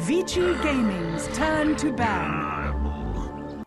Vici Gaming's turn to ban.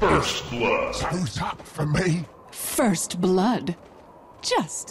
First blood. Who's up for me? First blood. Just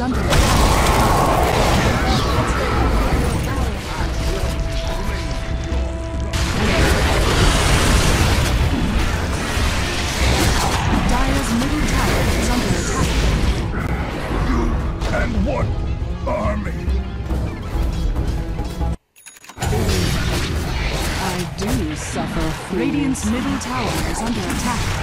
Is under attack. Dire's middle tower is under attack. You And what army? I do suffer. Radiant's middle tower is under attack.